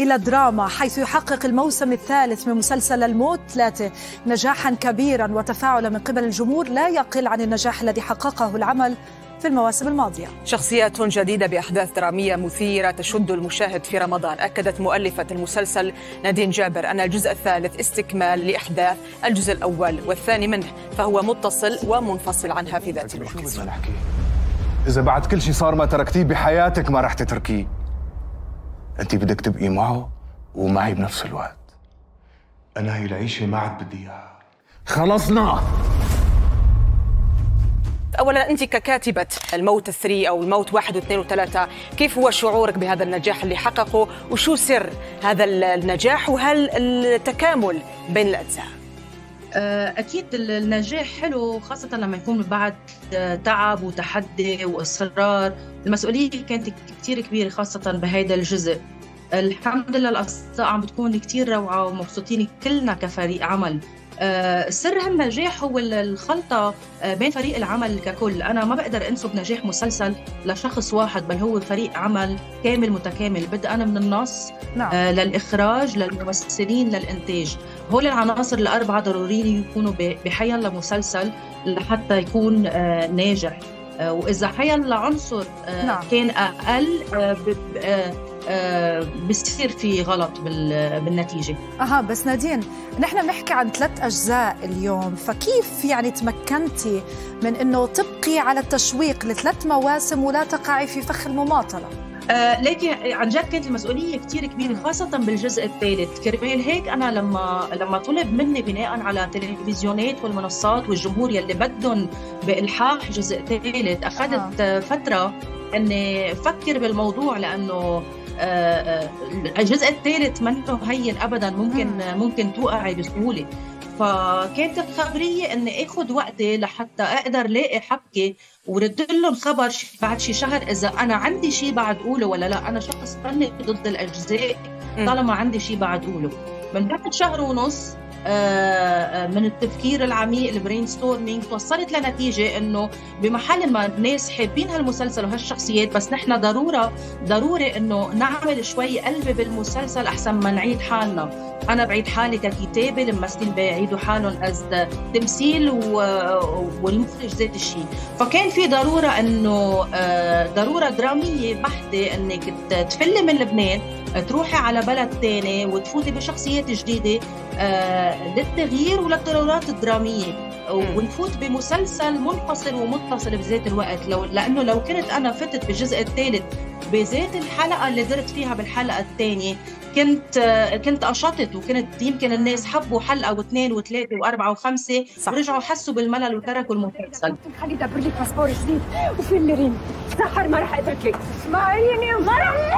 إلى دراما حيث يحقق الموسم الثالث من مسلسل الموت ثلاثة نجاحا كبيرا وتفاعلا من قبل الجمهور لا يقل عن النجاح الذي حققه العمل في المواسم الماضية. شخصيات جديدة بأحداث درامية مثيرة تشد المشاهد في رمضان. أكدت مؤلفة المسلسل نادين جابر أن الجزء الثالث استكمال لأحداث الجزء الأول والثاني منه فهو متصل ومنفصل عنها في ذات الوقت. إذا بعد كل شيء صار ما تركتيه بحياتك ما رح تتركيه. أنت بدك تبقي معه ومعي بنفس الوقت. أنا هي العيشة ما عاد بدي إياها. خلصنا! اولا انت ككاتبة الموت الثري أو الموت واحد واثنين وثلاثة كيف هو شعورك بهذا النجاح اللي حققه؟ وشو سر هذا النجاح؟ وهل التكامل بين الأجزاء؟ أكيد النجاح حلو خاصة لما يكون بعد تعب وتحدي وإصرار. المسؤولية كانت كتير كبيرة خاصة بهذا الجزء. الحمد لله الأصدقاء عم بتكون كتير روعة ومبسوطين كلنا كفريق عمل. آه، سر هالنجاح هو الخلطة آه، بين فريق العمل ككل أنا ما بقدر أنسب نجاح مسلسل لشخص واحد بل هو فريق عمل كامل متكامل بدءا من النص نعم. آه، للإخراج للممثلين للإنتاج هول العناصر الأربعة ضروريين يكونوا بحيا لمسلسل لحتى يكون ناجح وإذا حيا لعنصر نعم. كان آه، بصير في غلط بالنتيجة. أها بس نادين نحن بنحكي عن ثلاث أجزاء اليوم فكيف يعني تمكنتي من إنه تبقي على التشويق لثلاث مواسم ولا تقعي في فخ المماطلة؟ آه لكن عن جد كانت المسؤولية كثير كبيرة خاصة بالجزء الثالث. كرمال هيك أنا لما لما طلب مني بناء على التلفزيونات والمنصات والجمهور يلي بدهم بإلحاح جزء ثالث أخذت آه. فترة إني فكر بالموضوع لأنه آه، آه، الجزء الثالث منه هين ابدا ممكن ممكن توقعي بسهولة. فكانت الخبرية إني آخذ وقتي لحتى أقدر لاقي حبكي ورد لهم خبر بعد شي شهر إذا أنا عندي شيء بعد أقوله ولا لا. أنا شخص فني ضد الأجزاء طالما عندي شيء بعد أقوله. من بعد شهر ونص آه، آه، من التفكير العميق ال brainstorming توصلت لنتيجة إنه بمحل ما الناس حابين هالمسلسل وهالشخصيات بس نحن ضروره ضروري إنه نعمل شوي قلب بالمسلسل أحسن ما نعيد حالنا. أنا بعيد حالي ككتابة الممثلين بيعيدوا حالهم as تمثيل والمخرج ذات الشيء. فكان في ضرورة إنه آه، ضرورة درامية بحتة إنك تفلي من لبنان تروحي على بلد ثاني وتفوتي بشخصيات جديدة آه، للتغيير وللضرورات الدرامية. ونفوت بمسلسل منفصل ومتصل بذات الوقت. لو لأنه لو كنت أنا فتت بالجزء الثالث بذات الحلقة اللي درت فيها بالحلقة الثانية كنت كنت قشطت وكنت يمكن الناس حبوا حلقة واثنين وثلاثة وأربعة وخمسة صح. ورجعوا حسوا بالملل وتركوا المسلسل. خلي دبر لي باسبور جديد. وفيلرين سحر ما رح أتركك. اسمعيني ما رح